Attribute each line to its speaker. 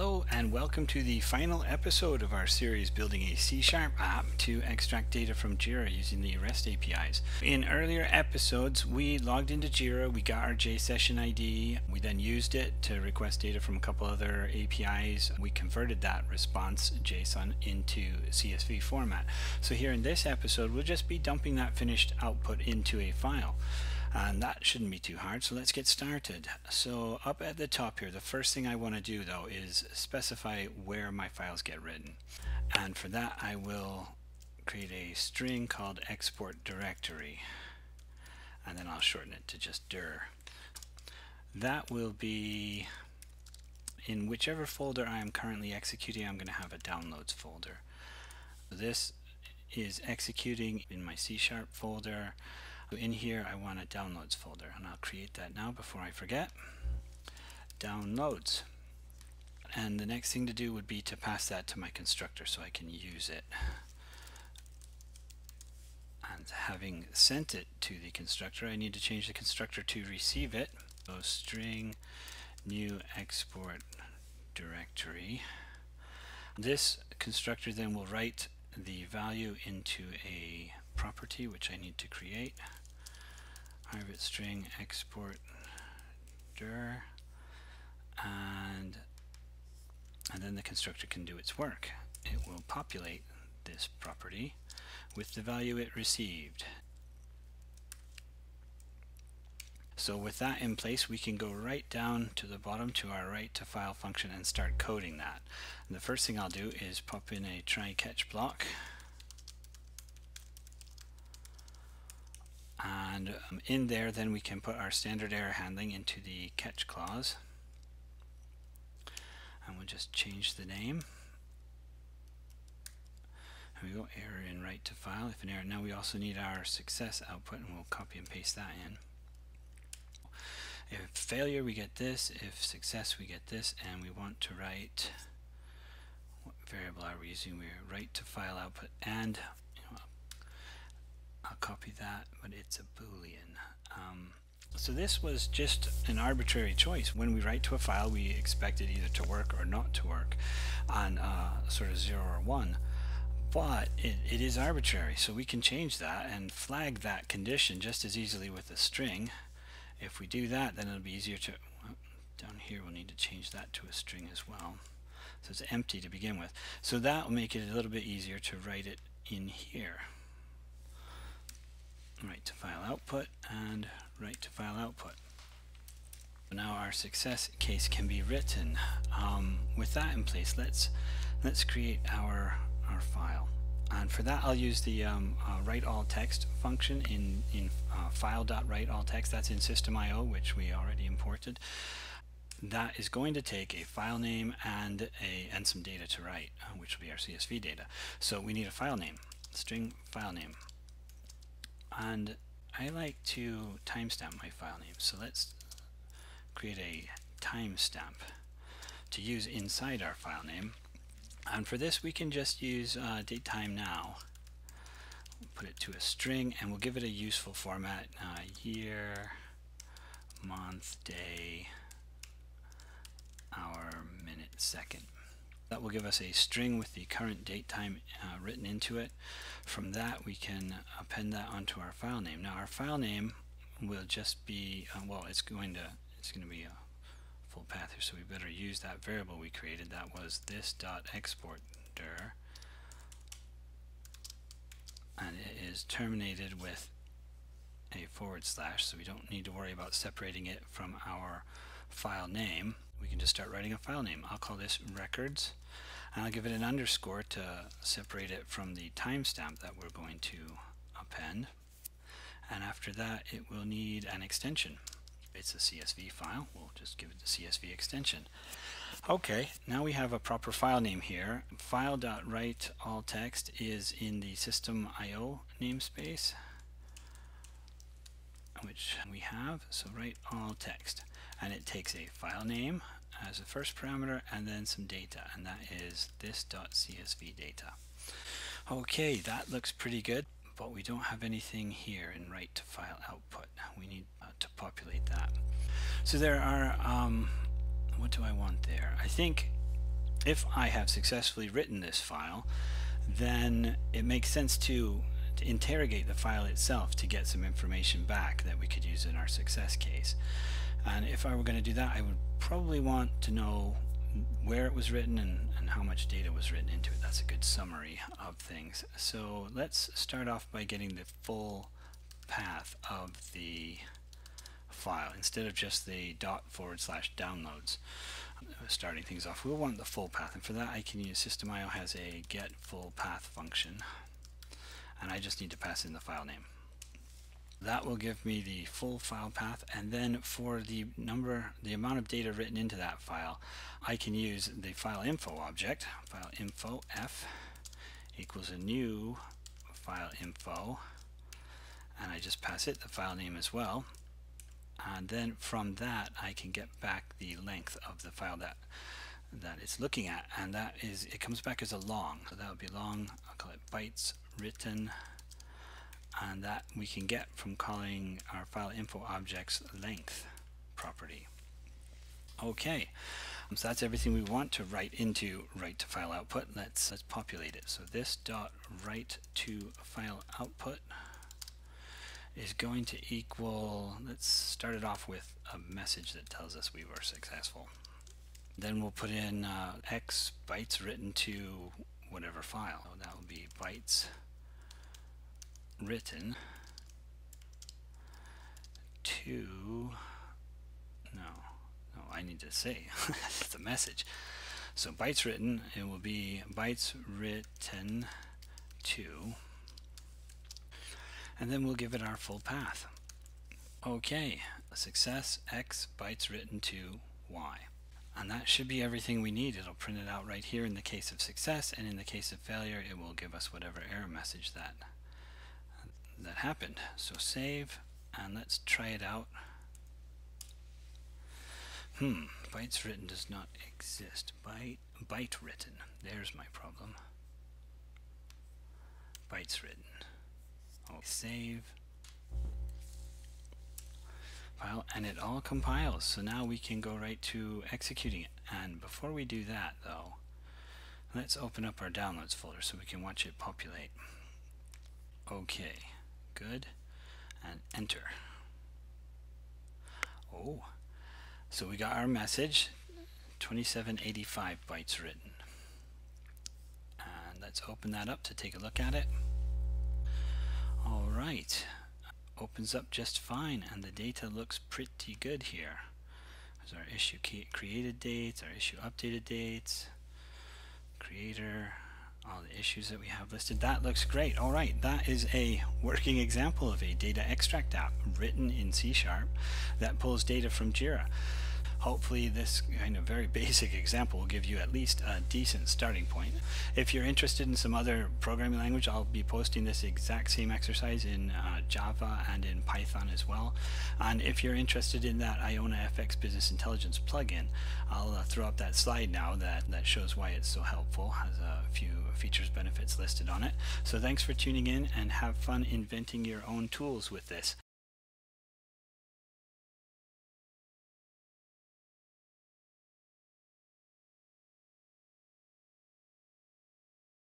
Speaker 1: Hello and welcome to the final episode of our series building a C-sharp app to extract data from Jira using the REST APIs. In earlier episodes we logged into Jira, we got our JSession ID, we then used it to request data from a couple other APIs. We converted that response JSON into CSV format. So here in this episode we'll just be dumping that finished output into a file and that shouldn't be too hard. So let's get started. So up at the top here the first thing I want to do though is specify where my files get written. And for that I will create a string called export directory. And then I'll shorten it to just dir. That will be in whichever folder I am currently executing I'm going to have a downloads folder. This is executing in my C sharp in here I want a downloads folder and I'll create that now before I forget. Downloads. And the next thing to do would be to pass that to my constructor so I can use it. And having sent it to the constructor, I need to change the constructor to receive it. So string new export directory. This constructor then will write the value into a property which I need to create private string export dir and and then the constructor can do its work. It will populate this property with the value it received. So with that in place we can go right down to the bottom to our write to file function and start coding that. And the first thing I'll do is pop in a try catch block and um, in there then we can put our standard error handling into the catch clause. And we'll just change the name. Here we go error in write to file. If an error now we also need our success output and we'll copy and paste that in. If failure we get this. If success we get this. And we want to write what variable are we using? We're write to file output and I'll copy that, but it's a boolean. Um, so this was just an arbitrary choice. When we write to a file, we expect it either to work or not to work on uh, sort of 0 or 1. But it, it is arbitrary, so we can change that and flag that condition just as easily with a string. If we do that, then it'll be easier to... Down here, we'll need to change that to a string as well. So it's empty to begin with. So that will make it a little bit easier to write it in here write to file output and write to file output. Now our success case can be written. Um, with that in place, let's let's create our our file. And for that, I'll use the um, uh, write all text function in in uh, file.write all text. That's in system.io, which we already imported. That is going to take a file name and a and some data to write, uh, which will be our CSV data. So we need a file name, string file name and I like to timestamp my file name. So let's create a timestamp to use inside our file name. And for this we can just use uh, date time now. Put it to a string and we'll give it a useful format. Uh, year month day hour minute second that will give us a string with the current date time uh, written into it. From that we can append that onto our file name. Now our file name will just be, uh, well it's going to, it's going to be a full path here so we better use that variable we created. That was this dot export dir and it is terminated with a forward slash so we don't need to worry about separating it from our file name we can just start writing a file name. I'll call this records and I'll give it an underscore to separate it from the timestamp that we're going to append and after that it will need an extension. It's a CSV file. We'll just give it the CSV extension. Okay, now we have a proper file name here. File.write all text is in the system IO namespace which we have. So write all text and it takes a file name as the first parameter and then some data and that is this.csv data. Okay, that looks pretty good, but we don't have anything here in write to file output. We need uh, to populate that. So there are, um, what do I want there? I think if I have successfully written this file, then it makes sense to, to interrogate the file itself to get some information back that we could use in our success case. And if I were going to do that, I would probably want to know where it was written and, and how much data was written into it. That's a good summary of things. So let's start off by getting the full path of the file instead of just the dot forward slash downloads uh, starting things off we'll want the full path and for that I can use system.io has a get full path function and I just need to pass in the file name that will give me the full file path. And then for the number the amount of data written into that file I can use the file info object file info f equals a new file info. And I just pass it the file name as well. And then from that I can get back the length of the file that that it's looking at. And that is it comes back as a long. So that would be long I'll call it bytes written and that we can get from calling our file info objects length property okay so that's everything we want to write into write to file output let's let's populate it so this dot write to file output is going to equal, let's start it off with a message that tells us we were successful. Then we'll put in uh, x bytes written to whatever file. So that will be bytes written to, no, no, I need to say, the message. So bytes written, it will be bytes written to and then we'll give it our full path. Okay, success x bytes written to y. And that should be everything we need. It'll print it out right here in the case of success, and in the case of failure, it will give us whatever error message that that happened. So save, and let's try it out. Hmm, bytes written does not exist. Byte, byte written. There's my problem. Bytes written. I'll save file and it all compiles so now we can go right to executing it and before we do that though let's open up our downloads folder so we can watch it populate okay good and enter. Oh so we got our message 2785 bytes written. And let's open that up to take a look at it. Alright, opens up just fine and the data looks pretty good here. There's our issue created dates, our issue updated dates, creator, all the issues that we have listed. That looks great. Alright, that is a working example of a data extract app written in C Sharp that pulls data from Jira hopefully this kind of very basic example will give you at least a decent starting point. If you're interested in some other programming language, I'll be posting this exact same exercise in uh, Java and in Python as well. And if you're interested in that IonaFX Business Intelligence plugin, I'll uh, throw up that slide now that, that shows why it's so helpful, has a few features benefits listed on it. So thanks for tuning in and have fun inventing your own tools with this.